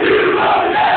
¡Viva